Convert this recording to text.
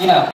you know.